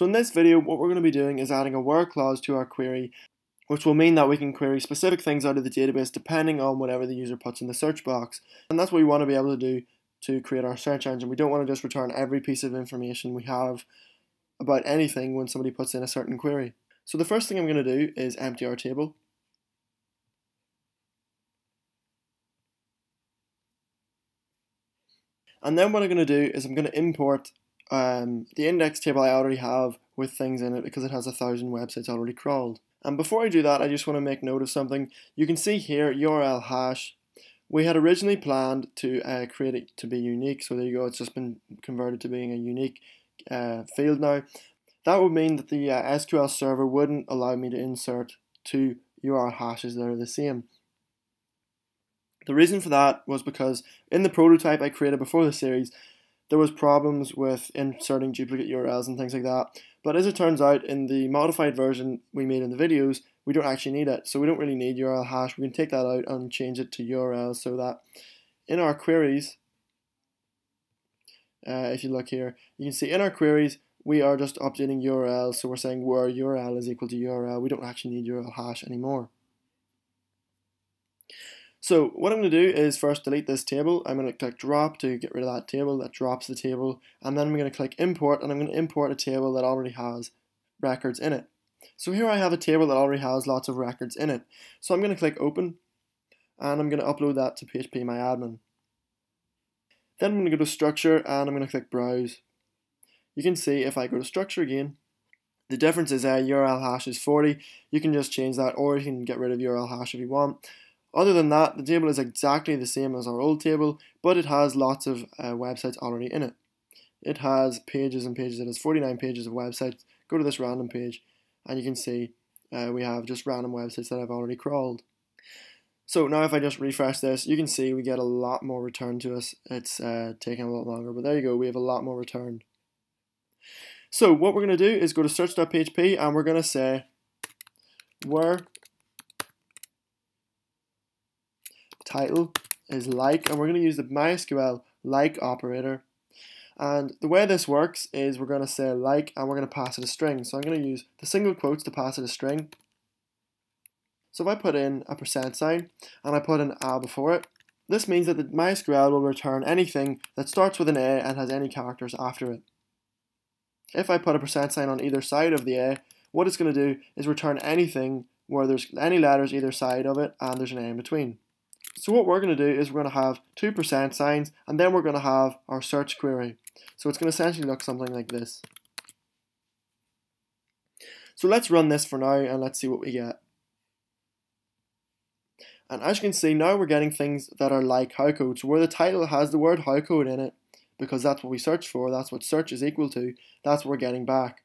So in this video, what we're going to be doing is adding a where clause to our query, which will mean that we can query specific things out of the database depending on whatever the user puts in the search box. And that's what we want to be able to do to create our search engine. We don't want to just return every piece of information we have about anything when somebody puts in a certain query. So the first thing I'm going to do is empty our table. And then what I'm going to do is I'm going to import um, the index table I already have with things in it because it has a thousand websites already crawled. And before I do that, I just want to make note of something. You can see here URL hash. We had originally planned to uh, create it to be unique, so there you go. It's just been converted to being a unique uh, field now. That would mean that the uh, SQL server wouldn't allow me to insert two URL hashes that are the same. The reason for that was because in the prototype I created before the series, there was problems with inserting duplicate URLs and things like that. But as it turns out, in the modified version we made in the videos, we don't actually need it. So we don't really need URL hash. We can take that out and change it to URL so that in our queries, uh, if you look here, you can see in our queries, we are just updating URL. So we're saying where URL is equal to URL. We don't actually need URL hash anymore. So what I'm going to do is first delete this table. I'm going to click drop to get rid of that table. That drops the table. And then I'm going to click import and I'm going to import a table that already has records in it. So here I have a table that already has lots of records in it. So I'm going to click open and I'm going to upload that to phpMyAdmin. Then I'm going to go to structure and I'm going to click browse. You can see if I go to structure again, the difference is uh, URL hash is 40. You can just change that or you can get rid of URL hash if you want. Other than that, the table is exactly the same as our old table, but it has lots of uh, websites already in it. It has pages and pages. It has 49 pages of websites. Go to this random page, and you can see uh, we have just random websites that I've already crawled. So now if I just refresh this, you can see we get a lot more return to us. It's uh, taking a lot longer, but there you go. We have a lot more returned. So what we're going to do is go to search.php and we're going to say where title is like, and we're going to use the MySQL like operator. And the way this works is we're going to say like, and we're going to pass it a string. So I'm going to use the single quotes to pass it a string. So if I put in a percent sign, and I put an A before it, this means that the MySQL will return anything that starts with an A and has any characters after it. If I put a percent sign on either side of the A, what it's going to do is return anything where there's any letters either side of it and there's an A in between. So what we're going to do is we're going to have two percent signs and then we're going to have our search query. So it's going to essentially look something like this. So let's run this for now and let's see what we get. And as you can see, now we're getting things that are like how code. So where the title has the word how code in it, because that's what we search for, that's what search is equal to, that's what we're getting back.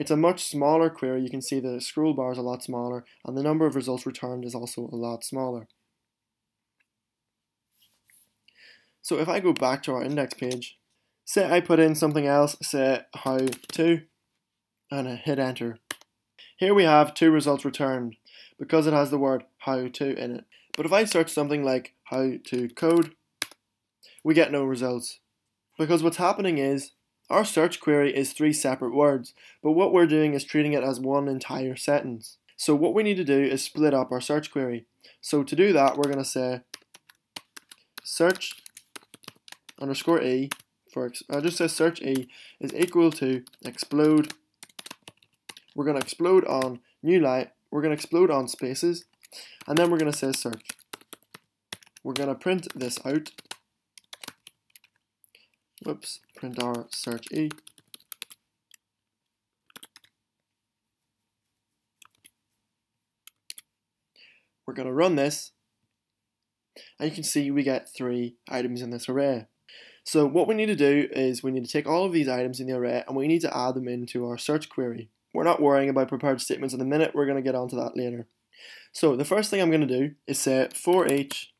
It's a much smaller query. You can see the scroll bar is a lot smaller and the number of results returned is also a lot smaller. So if I go back to our index page, say I put in something else, say how to, and I hit enter. Here we have two results returned because it has the word how to in it. But if I search something like how to code, we get no results. Because what's happening is our search query is three separate words, but what we're doing is treating it as one entire sentence. So what we need to do is split up our search query. So to do that, we're going to say search underscore e for I uh, just says search e is equal to explode. We're going to explode on new line. We're going to explode on spaces, and then we're going to say search. We're going to print this out. Whoops, print our search e. We're going to run this, and you can see we get three items in this array. So what we need to do is we need to take all of these items in the array and we need to add them into our search query. We're not worrying about prepared statements in a minute, we're going to get onto that later. So the first thing I'm going to do is say for each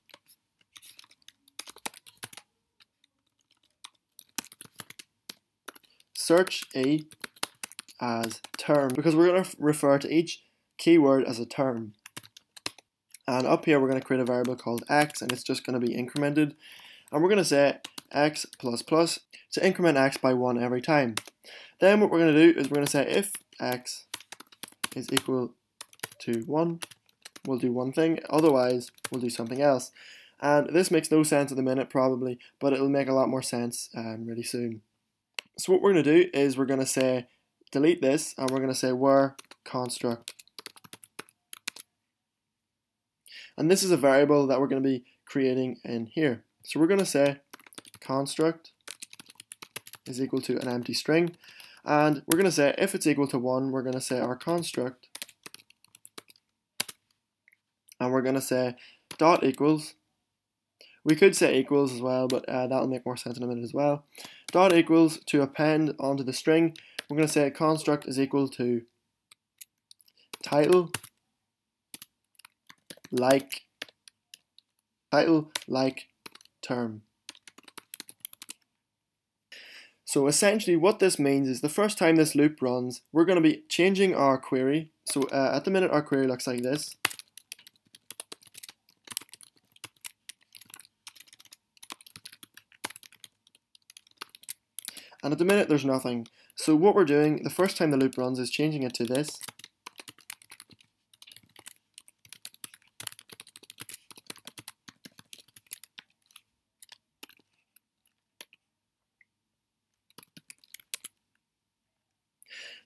search a as term because we're going to refer to each keyword as a term. And up here we're going to create a variable called x and it's just going to be incremented. And we're going to say x plus plus to increment x by 1 every time. Then what we're going to do is we're going to say if x is equal to 1, we'll do one thing, otherwise we'll do something else. And this makes no sense at the minute probably, but it'll make a lot more sense um, really soon. So what we're going to do is we're going to say delete this and we're going to say where construct. And this is a variable that we're going to be creating in here. So we're going to say construct is equal to an empty string. And we're going to say if it's equal to 1 we're going to say our construct. And we're going to say dot equals we could say equals as well but uh, that'll make more sense in a minute as well. Dot equals to append onto the string. We're going to say construct is equal to title like title like term so essentially what this means is the first time this loop runs, we're going to be changing our query. So uh, at the minute our query looks like this. And at the minute there's nothing. So what we're doing, the first time the loop runs is changing it to this.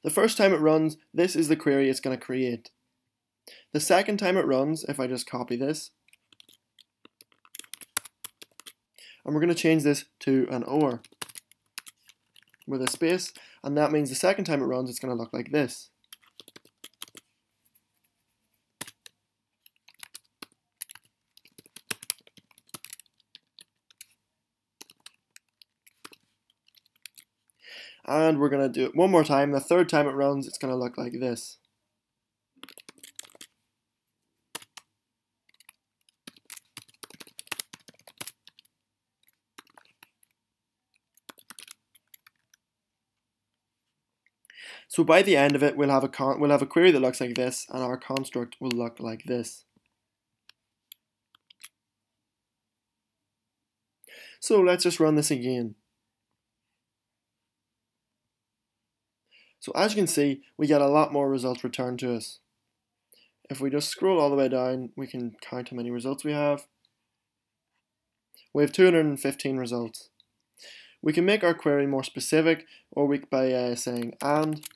The first time it runs, this is the query it's going to create. The second time it runs, if I just copy this, and we're going to change this to an OR with a space, and that means the second time it runs, it's going to look like this. And we're going to do it one more time. The third time it runs, it's going to look like this. So by the end of it, we'll have a we'll have a query that looks like this, and our construct will look like this. So let's just run this again. So as you can see, we get a lot more results returned to us. If we just scroll all the way down, we can count how many results we have. We have 215 results. We can make our query more specific, or we by uh, saying and.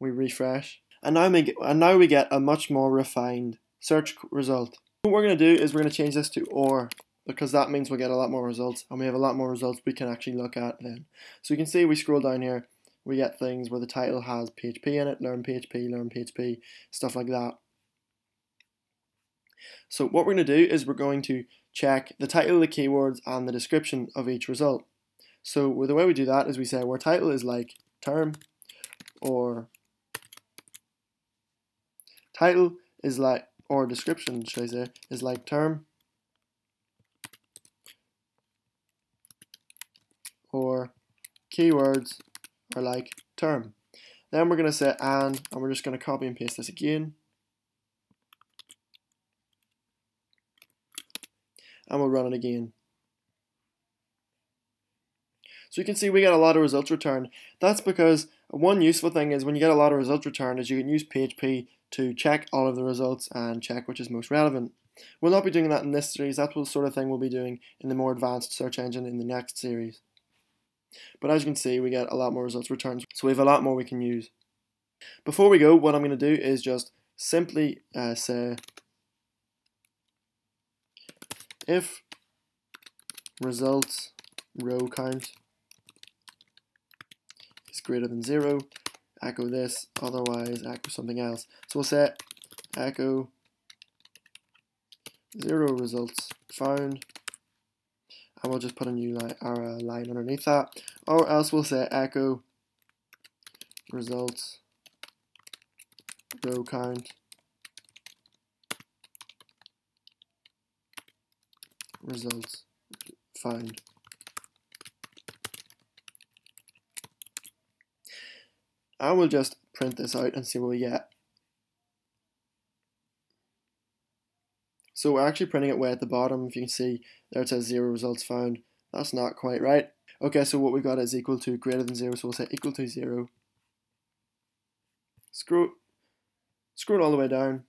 We refresh, and now and now we get a much more refined search result. What we're going to do is we're going to change this to or because that means we'll get a lot more results and we have a lot more results we can actually look at then. So you can see we scroll down here, we get things where the title has PHP in it, learn PHP, learn PHP, stuff like that. So what we're going to do is we're going to check the title, the keywords and the description of each result. So the way we do that is we say where title is like term or title is like or description should I say is like term or keywords are like term. Then we're going to say and, and we're just going to copy and paste this again. And we'll run it again. So you can see we get a lot of results returned. That's because one useful thing is when you get a lot of results returned is you can use PHP to check all of the results and check which is most relevant. We'll not be doing that in this series, that's the sort of thing we'll be doing in the more advanced search engine in the next series. But as you can see, we get a lot more results returned, so we have a lot more we can use. Before we go, what I'm going to do is just simply uh, say if results row count is greater than zero, echo this, otherwise echo something else. So we'll say echo zero results found and we'll just put a new line, uh, line underneath that. Or else we'll say echo. Results. Row count results. Find. I will just print this out and see what we get So we're actually printing it way at the bottom. If you can see there it says zero results found. That's not quite right. Okay, so what we got is equal to greater than 0, so we'll say equal to 0. Scroll, scroll all the way down,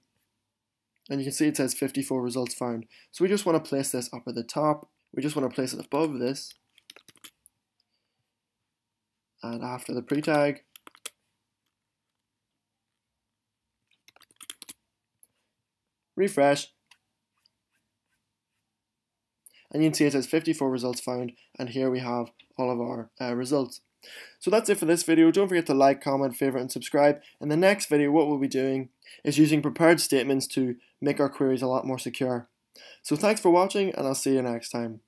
and you can see it says 54 results found. So we just want to place this up at the top. We just want to place it above this. And after the pre-tag, refresh, and you can see it says 54 results found, and here we have all of our uh, results. So that's it for this video. Don't forget to like, comment, favorite, and subscribe. In the next video, what we'll be doing is using prepared statements to make our queries a lot more secure. So thanks for watching, and I'll see you next time.